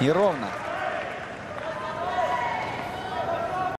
Неровно.